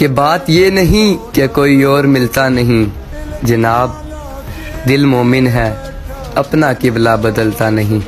कि बात ये नहीं कि कोई और मिलता नहीं। जनाब, दिल मोमिन है, अपना किबला बदलता नहीं।